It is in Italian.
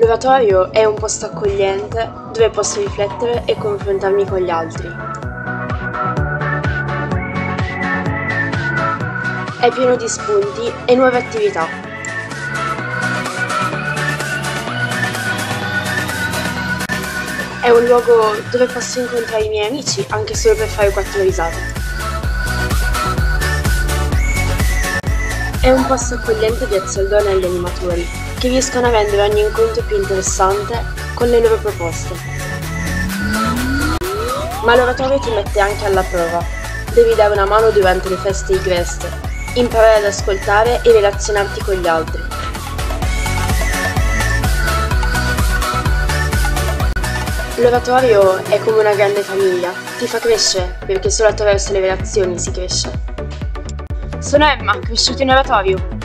L'oratorio è un posto accogliente dove posso riflettere e confrontarmi con gli altri. È pieno di spunti e nuove attività. È un luogo dove posso incontrare i miei amici anche solo per fare quattro risate. È un posto accogliente grazie al dono agli animatori, che riescono a rendere ogni incontro più interessante con le loro proposte. Ma l'oratorio ti mette anche alla prova. Devi dare una mano durante le feste di Grest, imparare ad ascoltare e relazionarti con gli altri. L'oratorio è come una grande famiglia, ti fa crescere perché solo attraverso le relazioni si cresce. Sono Emma, cresciuta in oratorio.